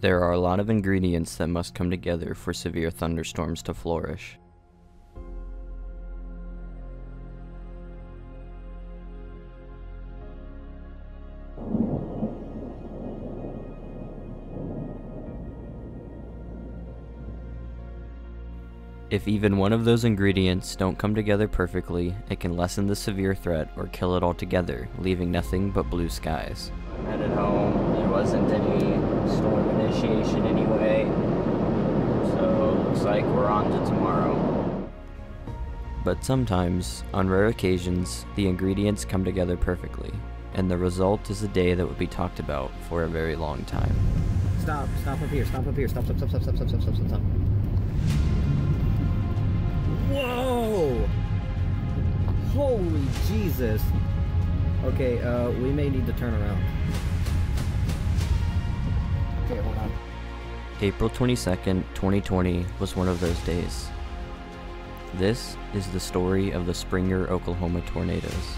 There are a lot of ingredients that must come together for severe thunderstorms to flourish. If even one of those ingredients don't come together perfectly, it can lessen the severe threat or kill it altogether, leaving nothing but blue skies. Headed home. There wasn't any storm initiation anyway. So looks like we're on to tomorrow. But sometimes, on rare occasions, the ingredients come together perfectly, and the result is a day that will be talked about for a very long time. Stop, stop up here, stop up here, stop, stop, stop, stop, stop, stop, stop, stop, stop, stop. Whoa! Holy Jesus. Okay, uh, we may need to turn around. Okay, hold on. April 22nd, 2020 was one of those days. This is the story of the Springer, Oklahoma tornadoes.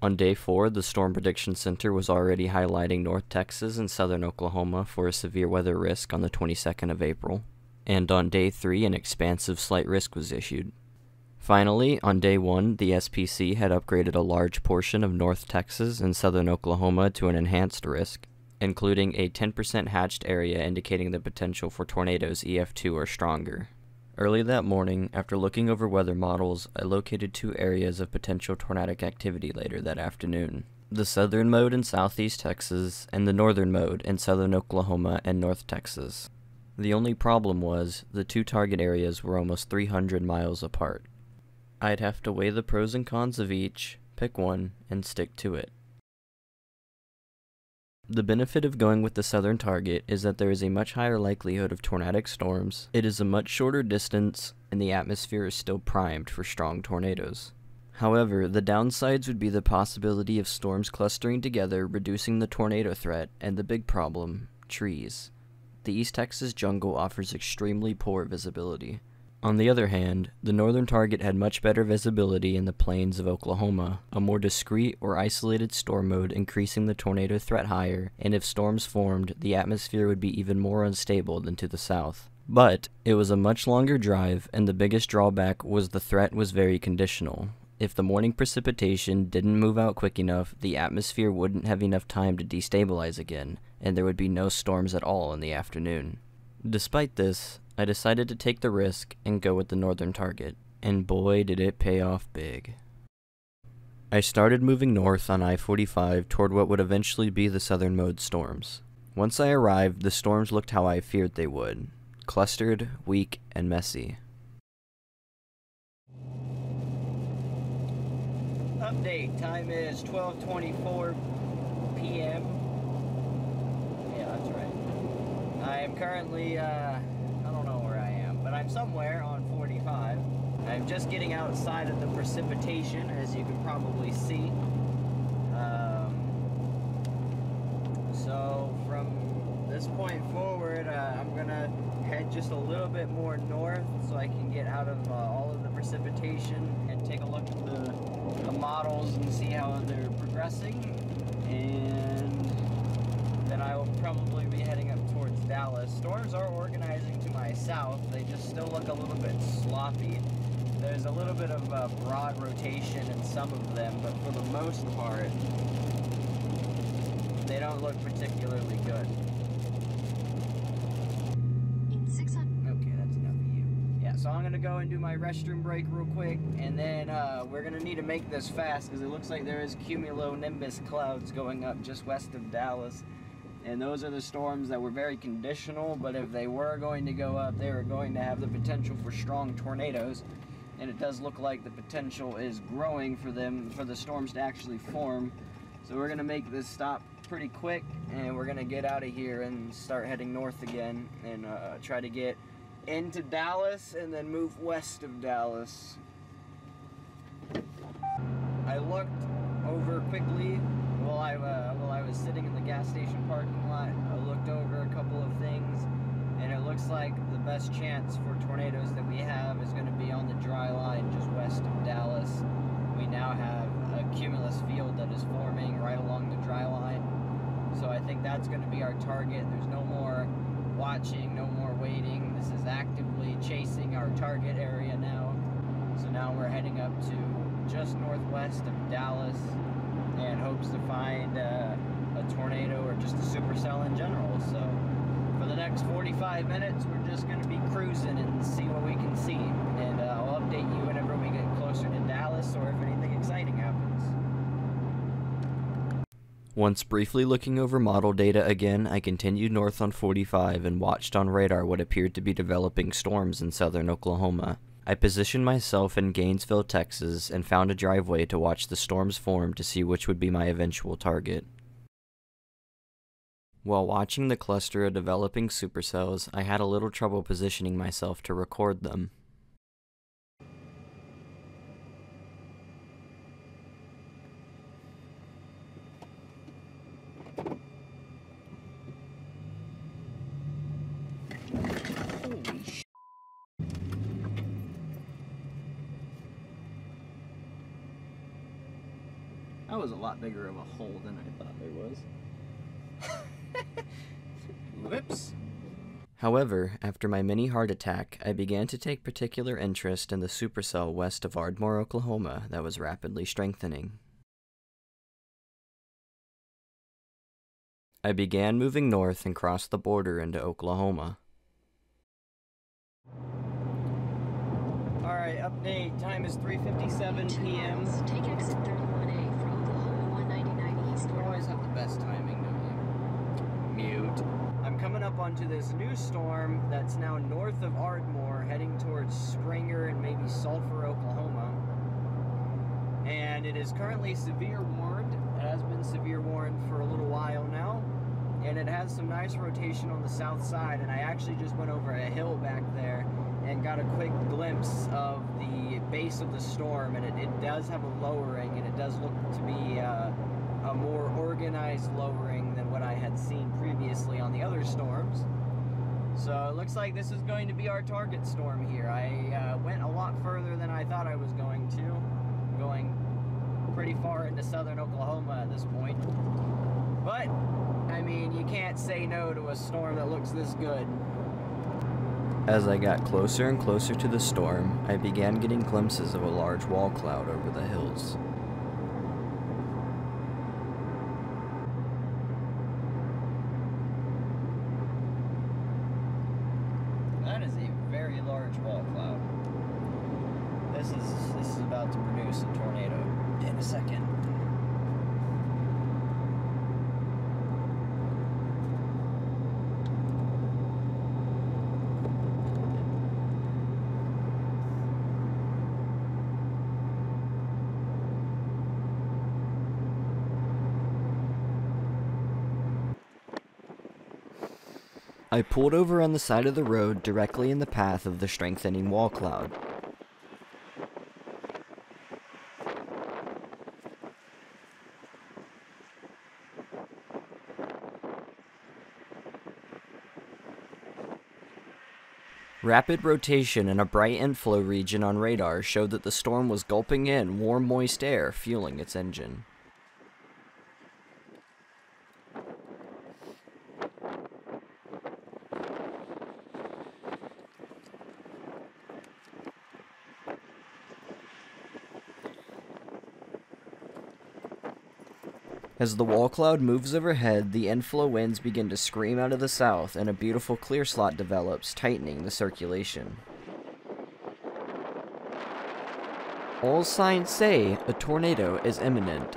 On day 4, the Storm Prediction Center was already highlighting North Texas and southern Oklahoma for a severe weather risk on the 22nd of April. And on day 3, an expansive slight risk was issued. Finally, on day 1, the SPC had upgraded a large portion of North Texas and southern Oklahoma to an enhanced risk, including a 10% hatched area indicating the potential for tornadoes EF2 or stronger. Early that morning, after looking over weather models, I located two areas of potential tornadic activity later that afternoon. The southern mode in southeast Texas, and the northern mode in southern Oklahoma and north Texas. The only problem was, the two target areas were almost 300 miles apart. I'd have to weigh the pros and cons of each, pick one, and stick to it. The benefit of going with the southern target is that there is a much higher likelihood of tornadic storms, it is a much shorter distance, and the atmosphere is still primed for strong tornadoes. However, the downsides would be the possibility of storms clustering together, reducing the tornado threat, and the big problem trees. The East Texas jungle offers extremely poor visibility. On the other hand, the northern target had much better visibility in the plains of Oklahoma, a more discrete or isolated storm mode increasing the tornado threat higher, and if storms formed, the atmosphere would be even more unstable than to the south. But it was a much longer drive, and the biggest drawback was the threat was very conditional. If the morning precipitation didn't move out quick enough, the atmosphere wouldn't have enough time to destabilize again, and there would be no storms at all in the afternoon. Despite this, I decided to take the risk and go with the northern target, and boy did it pay off big. I started moving north on I 45 toward what would eventually be the southern mode storms. Once I arrived, the storms looked how I feared they would clustered, weak, and messy. Update time is 12:24 p.m. Yeah, that's right. I am currently, uh, I don't know where I am, but I'm somewhere on 45. I'm just getting outside of the precipitation, as you can probably see. Um, so from this point forward, uh, I'm gonna head just a little bit more north so I can get out of uh, all of the precipitation and take a look at the, the models and see how they're progressing. And then I will probably be heading up Dallas. Storms are organizing to my south. They just still look a little bit sloppy. There's a little bit of uh, broad rotation in some of them, but for the most part, they don't look particularly good. Okay, that's enough of you. Yeah, so I'm gonna go and do my restroom break real quick, and then uh, we're gonna need to make this fast because it looks like there is cumulonimbus clouds going up just west of Dallas. And those are the storms that were very conditional, but if they were going to go up, they were going to have the potential for strong tornadoes. And it does look like the potential is growing for them, for the storms to actually form. So we're gonna make this stop pretty quick, and we're gonna get out of here and start heading north again, and uh, try to get into Dallas and then move west of Dallas. I looked over quickly while I uh, was sitting in the gas station parking lot. I looked over a couple of things, and it looks like the best chance for tornadoes that we have is going to be on the dry line just west of Dallas. We now have a cumulus field that is forming right along the dry line, So I think that's going to be our target. There's no more watching, no more waiting. This is actively chasing our target area now. So now we're heading up to just northwest of Dallas and hopes to find uh, a tornado or just a supercell in general. So for the next 45 minutes, we're just going to be cruising and see what we can see. And uh, I'll update you whenever we get closer to Dallas or if anything exciting happens. Once briefly looking over model data again, I continued north on 45 and watched on radar what appeared to be developing storms in southern Oklahoma. I positioned myself in Gainesville, Texas, and found a driveway to watch the storms form to see which would be my eventual target. While watching the cluster of developing supercells, I had a little trouble positioning myself to record them. That was a lot bigger of a hole than I thought it was. Whoops. However, after my mini heart attack, I began to take particular interest in the supercell west of Ardmore, Oklahoma that was rapidly strengthening. I began moving north and crossed the border into Oklahoma. Alright, update. Time is 3.57 p.m. Take exit 31A for Oklahoma 199 You always have the best timing, don't you? Mute. Coming up onto this new storm that's now north of Ardmore, heading towards Springer and maybe Sulphur, Oklahoma. And it is currently severe warned. It has been severe warned for a little while now. And it has some nice rotation on the south side. And I actually just went over a hill back there and got a quick glimpse of the base of the storm. And it, it does have a lowering, and it does look to be uh, a more organized lowering than what I had seen previously on the other storms. So it looks like this is going to be our target storm here. I uh, went a lot further than I thought I was going to, going pretty far into southern Oklahoma at this point. But, I mean, you can't say no to a storm that looks this good. As I got closer and closer to the storm, I began getting glimpses of a large wall cloud over the hills. That is a very large wall cloud. This is this is about to produce a tornado in a second. I pulled over on the side of the road directly in the path of the strengthening wall cloud. Rapid rotation in a bright inflow region on radar showed that the storm was gulping in warm, moist air, fueling its engine. As the wall cloud moves overhead, the inflow winds begin to scream out of the south, and a beautiful clear slot develops, tightening the circulation. All signs say a tornado is imminent.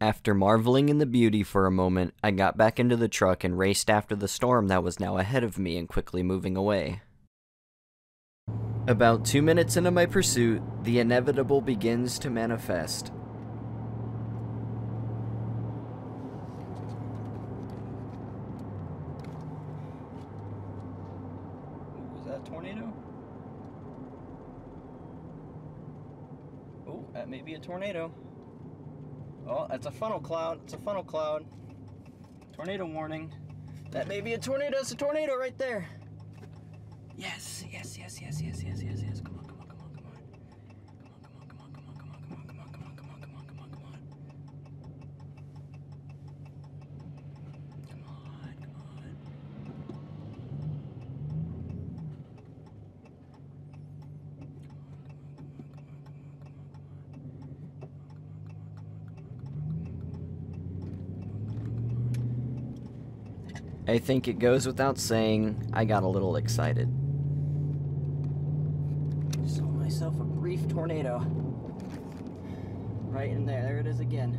After marveling in the beauty for a moment, I got back into the truck and raced after the storm that was now ahead of me and quickly moving away. About two minutes into my pursuit, the inevitable begins to manifest. Was that a tornado? Oh, that may be a tornado. Oh, that's a funnel cloud. It's a funnel cloud. Tornado warning. That may be a tornado. It's a tornado right there. Yes, yes, yes, yes, yes, yes, yes, yes. Come on, come on, come on, come on. Come on, come on, come on, come on, come on, come on, come on, come on, come on, come on, come on. Come on, come on. I think it goes without saying, I got a little excited. Is again.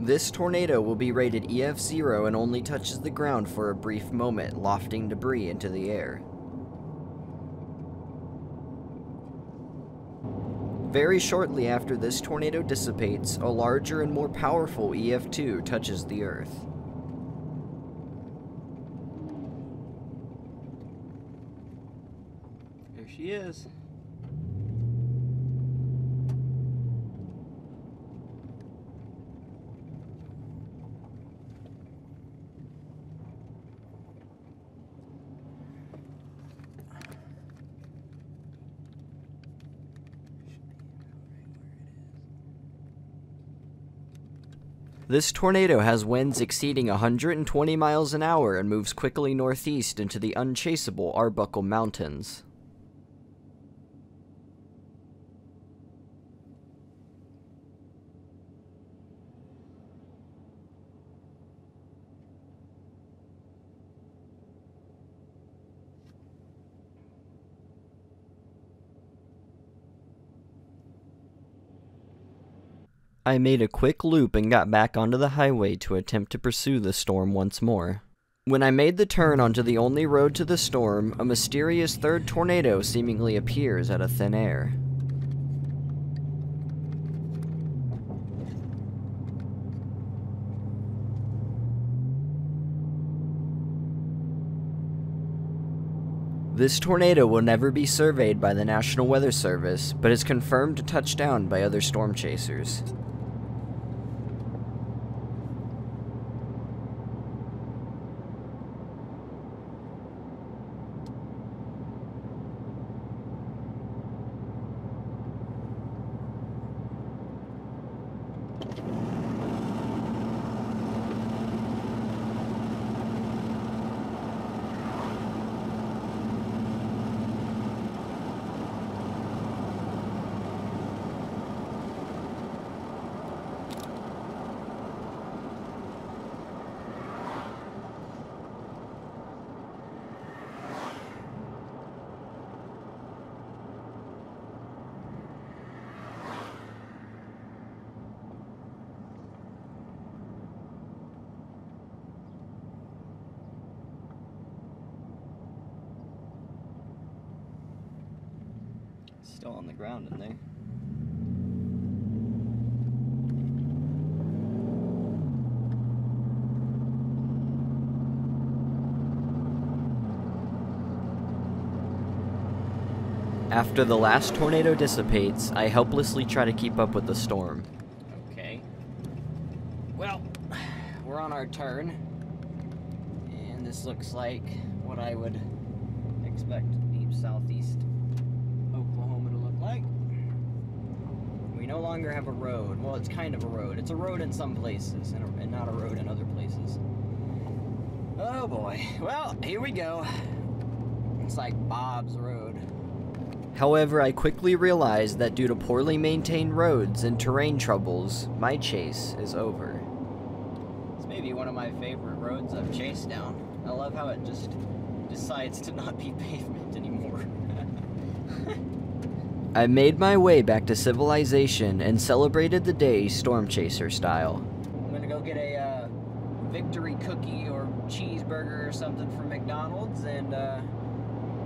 This tornado will be rated EF0 and only touches the ground for a brief moment, lofting debris into the air. Very shortly after this tornado dissipates, a larger and more powerful EF2 touches the Earth. This tornado has winds exceeding 120 miles an hour and moves quickly northeast into the unchaseable Arbuckle Mountains. I made a quick loop and got back onto the highway to attempt to pursue the storm once more. When I made the turn onto the only road to the storm, a mysterious third tornado seemingly appears out of thin air. This tornado will never be surveyed by the National Weather Service, but is confirmed to touch down by other storm chasers. Still on the ground in there. After the last tornado dissipates, I helplessly try to keep up with the storm. Okay. Well, we're on our turn. And this looks like what I would expect deep southeast Oklahoma to look like. We no longer have a road. Well, it's kind of a road. It's a road in some places and, a, and not a road in other places. Oh boy. Well, here we go. It's like Bob's Road. However, I quickly realized that due to poorly maintained roads and terrain troubles, my chase is over. It's maybe one of my favorite roads I've chased down. I love how it just decides to not be pavement. I made my way back to civilization and celebrated the day storm chaser style. I'm gonna go get a uh, victory cookie or cheeseburger or something from McDonald's and uh,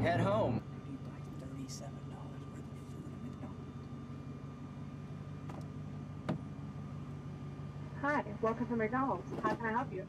head home. Hi, welcome to McDonald's. How can I help you?